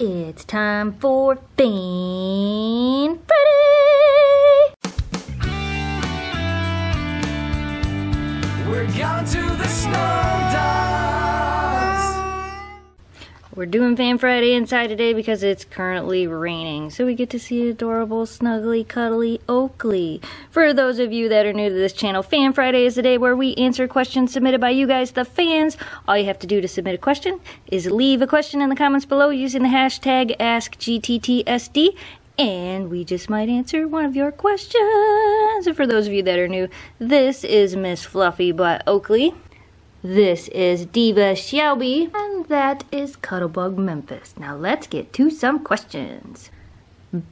It's time for Fan Friday! We're doing Fan Friday inside today because it's currently raining, so we get to see adorable, snuggly, cuddly Oakley. For those of you that are new to this channel, Fan Friday is the day where we answer questions submitted by you guys, the fans. All you have to do to submit a question is leave a question in the comments below using the hashtag AskGTTSD, and we just might answer one of your questions. For those of you that are new, this is Miss Fluffy by Oakley. This is Diva Shelby, and that is Cuddlebug Memphis. Now let's get to some questions.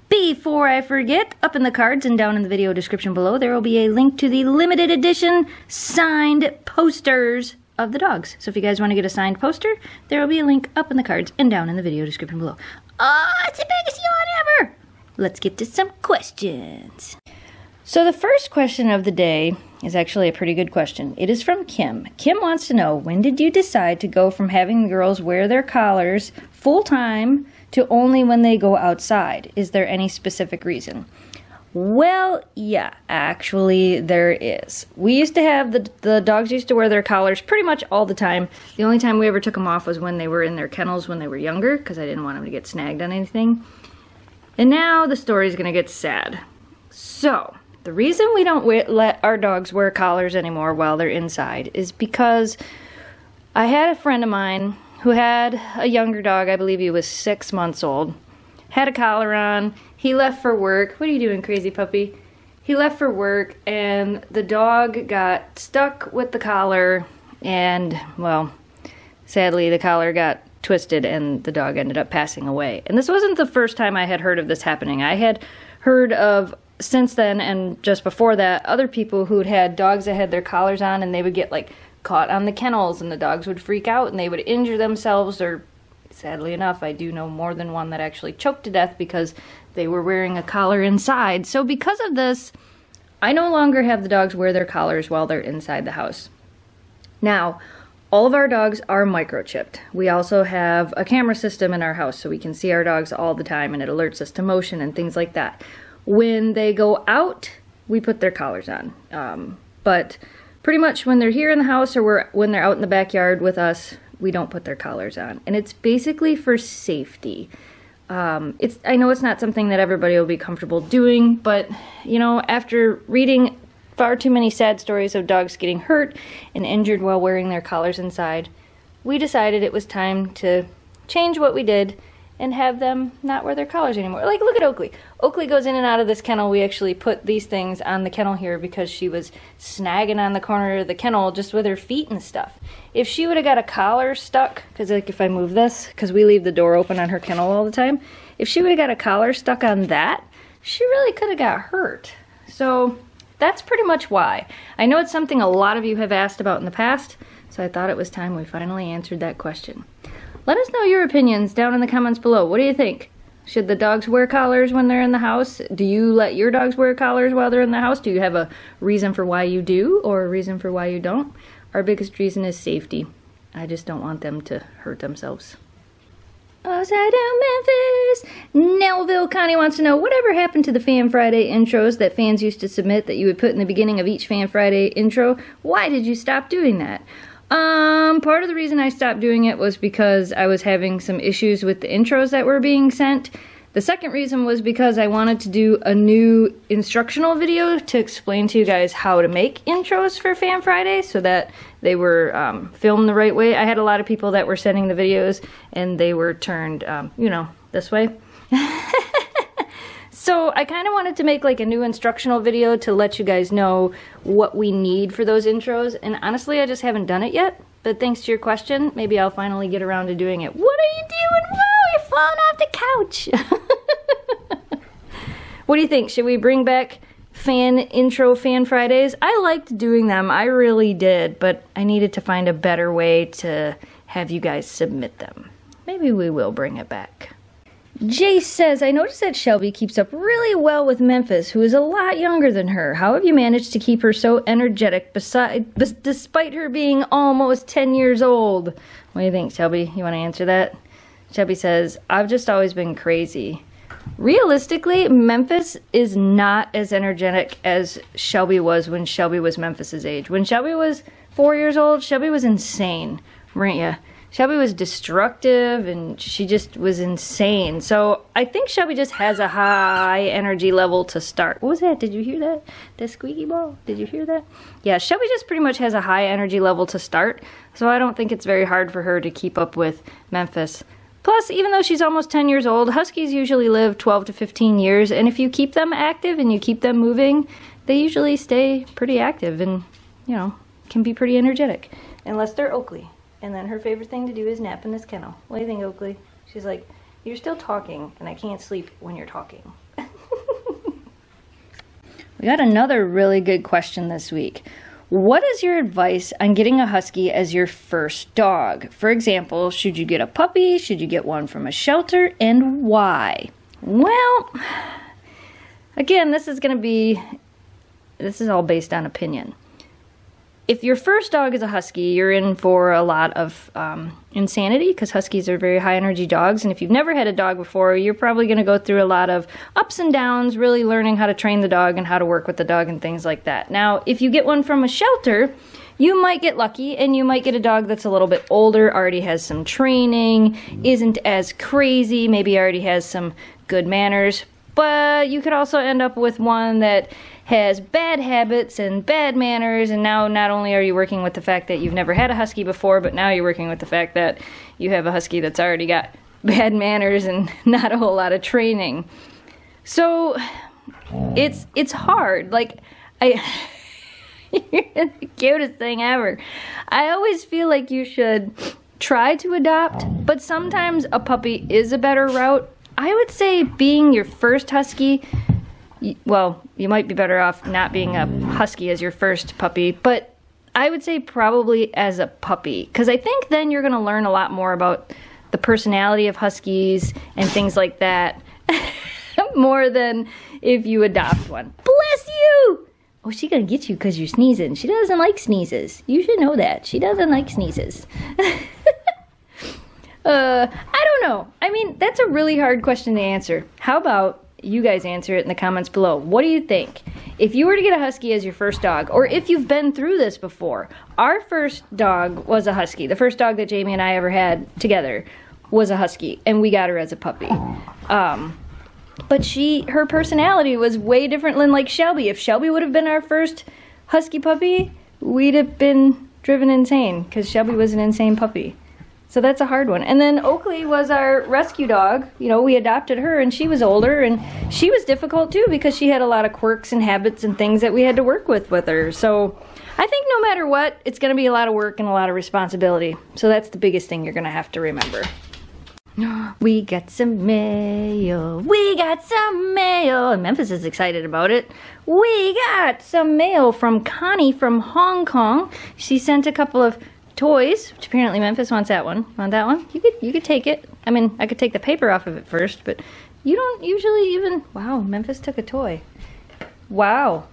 Before I forget, up in the cards and down in the video description below, there will be a link to the limited edition signed posters of the dogs. So if you guys want to get a signed poster, there will be a link up in the cards and down in the video description below. Oh, it's the biggest yawn ever! Let's get to some questions. So the first question of the day is actually a pretty good question. It is from Kim. Kim wants to know when did you decide to go from having the girls wear their collars full time to only when they go outside? Is there any specific reason? Well, yeah, actually there is. We used to have the the dogs used to wear their collars pretty much all the time. The only time we ever took them off was when they were in their kennels when they were younger because I didn't want them to get snagged on anything. And now the story is going to get sad. So, the reason we don't we- let our dogs wear collars anymore while they're inside is because I had a friend of mine who had a younger dog, I believe he was six months old, had a collar on. He left for work. What are you doing, crazy puppy? He left for work, and the dog got stuck with the collar, and, well, sadly, the collar got twisted, and the dog ended up passing away. And this wasn't the first time I had heard of this happening. I had heard of since then and just before that other people who'd had dogs that had their collars on and they would get like caught on the kennels and the dogs would freak out and they would injure themselves or sadly enough i do know more than one that actually choked to death because they were wearing a collar inside so because of this i no longer have the dogs wear their collars while they're inside the house now all of our dogs are microchipped. We also have a camera system in our house so we can see our dogs all the time and it alerts us to motion and things like that. When they go out, we put their collars on. Um, but pretty much when they're here in the house or we're, when they're out in the backyard with us, we don't put their collars on. And it's basically for safety. Um, it's I know it's not something that everybody will be comfortable doing, but you know, after reading far too many sad stories of dogs getting hurt and injured while wearing their collars inside, we decided it was time to change what we did and have them not wear their collars anymore. Like, look at Oakley. Oakley goes in and out of this kennel. We actually put these things on the kennel here because she was snagging on the corner of the kennel just with her feet and stuff. If she would have got a collar stuck, because like if I move this, because we leave the door open on her kennel all the time, if she would have got a collar stuck on that, she really could have got hurt. So that's pretty much why. I know it's something a lot of you have asked about in the past, so I thought it was time we finally answered that question. Let us know your opinions down in the comments below. What do you think? Should the dogs wear collars when they're in the house? Do you let your dogs wear collars while they're in the house? Do you have a reason for why you do or a reason for why you don't? Our biggest reason is safety. I just don't want them to hurt themselves. Outside down Memphis, Nellville Connie wants to know whatever happened to the Fan Friday intros that fans used to submit that you would put in the beginning of each Fan Friday intro. Why did you stop doing that? Um, part of the reason I stopped doing it was because I was having some issues with the intros that were being sent. The second reason was because I wanted to do a new instructional video to explain to you guys how to make intros for Fan Friday so that they were um, filmed the right way. I had a lot of people that were sending the videos and they were turned, um, you know, this way. So I kind of wanted to make like a new instructional video to let you guys know what we need for those intros. And honestly, I just haven't done it yet. But thanks to your question, maybe I'll finally get around to doing it. What are you doing? Whoa, you're falling off the couch. what do you think? Should we bring back fan intro fan Fridays? I liked doing them. I really did. But I needed to find a better way to have you guys submit them. Maybe we will bring it back. Jace says, I noticed that Shelby keeps up really well with Memphis, who is a lot younger than her. How have you managed to keep her so energetic beside, bes- despite her being almost 10 years old? What do you think, Shelby? You want to answer that? Shelby says, I've just always been crazy. Realistically, Memphis is not as energetic as Shelby was when Shelby was Memphis's age. When Shelby was four years old, Shelby was insane, weren't you? Shelby was destructive and she just was insane. So I think Shelby just has a high energy level to start. What was that? Did you hear that? That squeaky ball? Did you hear that? Yeah, Shelby just pretty much has a high energy level to start. So I don't think it's very hard for her to keep up with Memphis. Plus, even though she's almost 10 years old, Huskies usually live 12 to 15 years. And if you keep them active and you keep them moving, they usually stay pretty active and, you know, can be pretty energetic. Unless they're Oakley. And then her favorite thing to do is nap in this kennel. What do you think, Oakley? She's like, You're still talking, and I can't sleep when you're talking. we got another really good question this week. What is your advice on getting a husky as your first dog? For example, should you get a puppy? Should you get one from a shelter? And why? Well, again, this is going to be, this is all based on opinion if your first dog is a husky, you're in for a lot of um, insanity because huskies are very high energy dogs. And if you've never had a dog before, you're probably going to go through a lot of ups and downs, really learning how to train the dog and how to work with the dog and things like that. Now, if you get one from a shelter, you might get lucky and you might get a dog that's a little bit older, already has some training, isn't as crazy, maybe already has some good manners. But you could also end up with one that has bad habits and bad manners, and now not only are you working with the fact that you've never had a husky before, but now you're working with the fact that you have a husky that's already got bad manners and not a whole lot of training. So it's it's hard. Like I you're the cutest thing ever. I always feel like you should try to adopt, but sometimes a puppy is a better route. I would say being your first husky, well, you might be better off not being a husky as your first puppy, but I would say probably as a puppy because I think then you're going to learn a lot more about the personality of huskies and things like that more than if you adopt one. Bless you! Oh, she gonna get you because you're sneezing. She doesn't like sneezes. You should know that. She doesn't like sneezes. uh, I don't know. I mean, that's a really hard question to answer. How about you guys answer it in the comments below. What do you think? If you were to get a husky as your first dog, or if you've been through this before, our first dog was a husky. The first dog that Jamie and I ever had together was a husky, and we got her as a puppy. Um, but she, her personality was way different than like Shelby. If Shelby would have been our first husky puppy, we'd have been driven insane because Shelby was an insane puppy. So that's a hard one. And then Oakley was our rescue dog. You know, we adopted her and she was older and she was difficult too because she had a lot of quirks and habits and things that we had to work with with her. So I think no matter what, it's going to be a lot of work and a lot of responsibility. So that's the biggest thing you're going to have to remember. We got some mail. We got some mail. And Memphis is excited about it. We got some mail from Connie from Hong Kong. She sent a couple of toys, which apparently Memphis wants that one. Want that one? You could you could take it. I mean, I could take the paper off of it first, but you don't usually even. Wow, Memphis took a toy. Wow.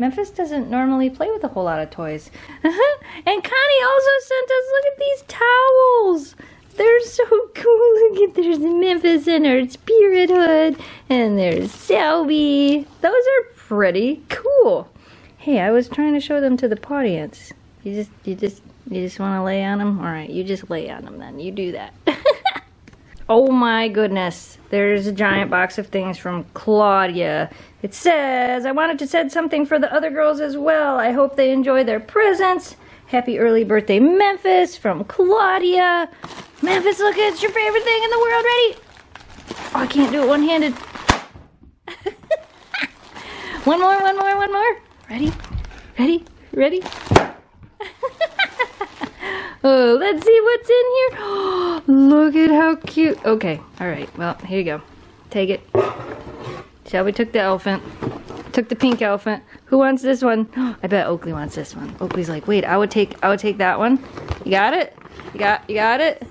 Memphis doesn't normally play with a whole lot of toys. and Connie also sent us, look at these towels. They're so cool. Look at there's Memphis in her spirit hood. And there's Shelby. Those are pretty cool. Hey, I was trying to show them to the audience. You just, you just you just want to lay on them? Alright, you just lay on them then. You do that. oh my goodness. There's a giant box of things from Claudia. It says, I wanted to send something for the other girls as well. I hope they enjoy their presents. Happy early birthday, Memphis, from Claudia. Memphis, look, it's your favorite thing in the world. Ready? Oh, I can't do it one-handed. one more, one more, one more. Ready? Ready? Ready? Oh, let's see what's in here. Look at how cute. Okay, all right. Well, here you go. Take it. Shelby took the elephant. Took the pink elephant. Who wants this one? I bet Oakley wants this one. Oakley's like, wait, I would take, I would take that one. You got it? You got, you got it?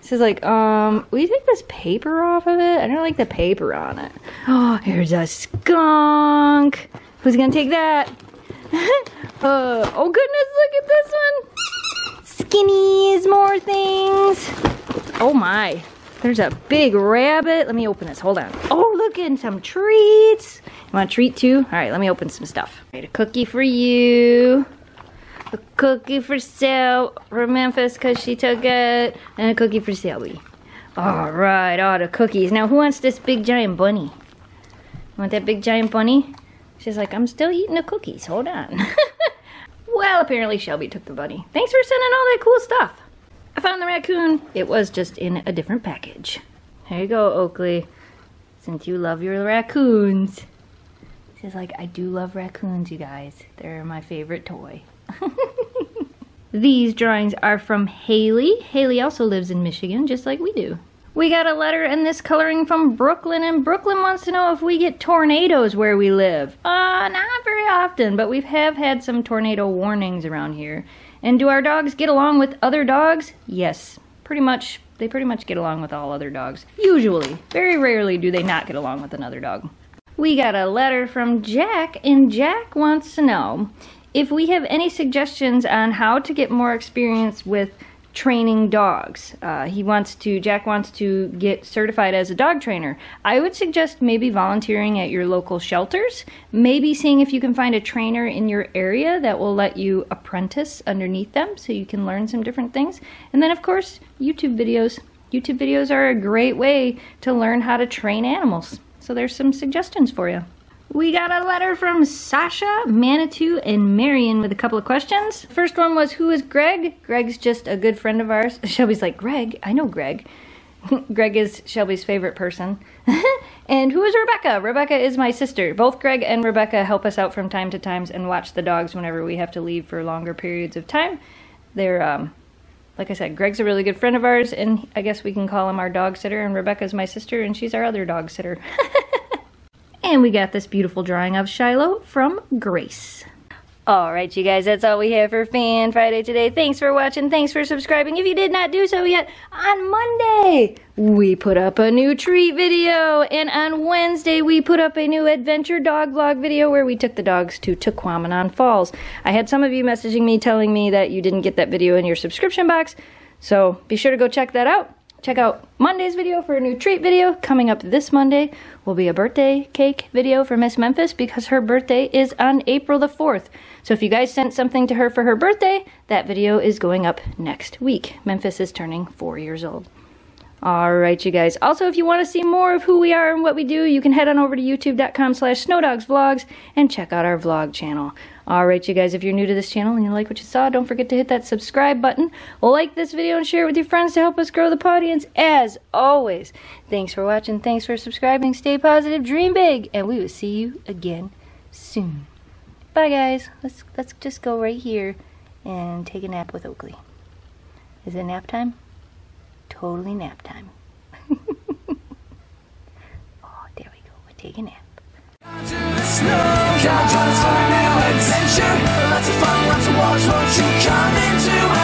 This is like, um, will you take this paper off of it? I don't like the paper on it. Oh, here's a skunk. Who's gonna take that? uh, oh goodness, look at this one skinnies, more things. Oh my. There's a big rabbit. Let me open this. Hold on. Oh, look in some treats. You want a treat too? All right, let me open some stuff. All right, a cookie for you. A cookie for Sal for Memphis because she took it, and a cookie for Shelby. All right, all the cookies. Now, who wants this big giant bunny? Want that big giant bunny? She's like, I'm still eating the cookies. Hold on. well, apparently Shelby took the bunny. Thanks for sending all that cool stuff. I found the raccoon. It was just in a different package. There you go, Oakley. Since you love your raccoons. She's like, I do love raccoons, you guys. They're my favorite toy. These drawings are from Haley. Haley also lives in Michigan, just like we do. We got a letter in this coloring from Brooklyn, and Brooklyn wants to know if we get tornadoes where we live. Uh, not very often, but we have had some tornado warnings around here. And do our dogs get along with other dogs? Yes, pretty much. They pretty much get along with all other dogs. Usually. Very rarely do they not get along with another dog. We got a letter from Jack, and Jack wants to know if we have any suggestions on how to get more experience with training dogs. Uh, he wants to, Jack wants to get certified as a dog trainer. I would suggest maybe volunteering at your local shelters, maybe seeing if you can find a trainer in your area that will let you apprentice underneath them so you can learn some different things. And then, of course, YouTube videos. YouTube videos are a great way to learn how to train animals. So there's some suggestions for you. We got a letter from Sasha, Manitou, and Marion with a couple of questions. First one was, who is Greg? Greg's just a good friend of ours. Shelby's like, Greg? I know Greg. Greg is Shelby's favorite person. and who is Rebecca? Rebecca is my sister. Both Greg and Rebecca help us out from time to times and watch the dogs whenever we have to leave for longer periods of time. They're, um, like I said, Greg's a really good friend of ours, and I guess we can call him our dog sitter, and Rebecca's my sister, and she's our other dog sitter. And we got this beautiful drawing of Shiloh from Grace. Alright you guys, that's all we have for Fan Friday today. Thanks for watching, thanks for subscribing. If you did not do so yet, on Monday, we put up a new treat video. And on Wednesday, we put up a new adventure dog vlog video where we took the dogs to Tahquamenon Falls. I had some of you messaging me telling me that you didn't get that video in your subscription box. So be sure to go check that out. Check out Monday's video for a new treat video. Coming up this Monday will be a birthday cake video for Miss Memphis because her birthday is on April the 4th. So if you guys sent something to her for her birthday, that video is going up next week. Memphis is turning four years old. Alright, you guys. Also, if you want to see more of who we are and what we do, you can head on over to youtube.com slash snowdogsvlogs and check out our vlog channel. Alright, you guys, if you're new to this channel and you like what you saw, don't forget to hit that subscribe button. Like this video and share it with your friends to help us grow the audience. As always, thanks for watching, thanks for subscribing, stay positive, dream big, and we will see you again soon. Bye, guys. Let's, let's just go right here and take a nap with Oakley. Is it nap time? Totally nap time. oh, there we go. We take a nap. Lots of fun, lots of won't you come into